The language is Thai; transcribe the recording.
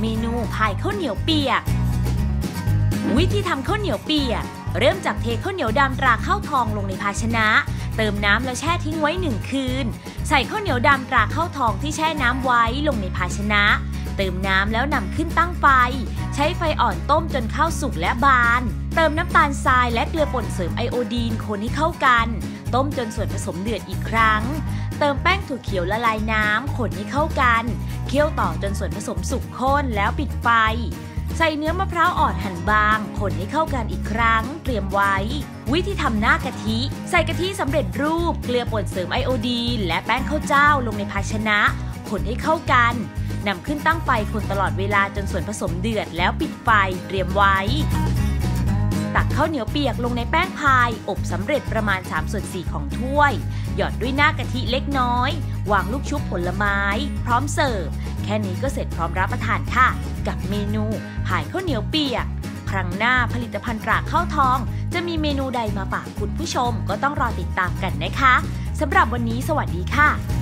เมนูพายข้าวเหนียวเปียก วิธีทำข้าวเหนียวเปียก เริ่มจากเทข้าวเหนียวดำตราข้าวทองลงในภาชนะ เติมน้ำแล้วแช่ทิ้งไว้หนึ่งคืน ใส่ข้าวเหนียวดำตราข้าวทองที่แช่น้ำไว้ลงในภาชนะ เติมน้ำแล้วนำขึ้นตั้งไฟ ใช้ไฟอ่อนต้มจนข้าวสุกและบาน เติมน้ำตาลทรายและเกลือป่นเสริมไอโอดีนคนให้เข้ากัน ต้มจนส่วนผสมเดือดอีกครั้ง เติมแป้งถั่วเขียวละลายน้ำคนให้เข้ากัน เคี่ยวต่อจนส่วนผสมสุกข้นแล้วปิดไฟ ใส่เนื้อมะพร้าวอ่อนหั่นบาง คนให้เข้ากันอีกครั้ง เตรียมไว้ วิธีทำหน้ากะทิ ใส่กะทิสำเร็จรูป เกลือป่นเสริมไอโอดีนและแป้งข้าวเจ้าลงในภาชนะ คนให้เข้ากันนำขึ้นตั้งไฟคนตลอดเวลาจนส่วนผสมเดือดแล้วปิดไฟเตรียมไว้ ตักข้าวเหนียวเปียกลงในแป้งพาย อบสำเร็จประมาณ3ส่วน4ของถ้วย หยอดด้วยหน้ากะทิเล็กน้อย วางลูกชุบผลไม้ พร้อมเสิร์ฟ แค่นี้ก็เสร็จพร้อมรับประทานค่ะ กับเมนูพายข้าวเหนียวเปียก ครั้งหน้าผลิตภัณฑ์ตราข้าวทอง จะมีเมนูใดมาฝากคุณผู้ชมก็ต้องรอติดตามกันนะคะสำหรับวันนี้สวัสดีค่ะ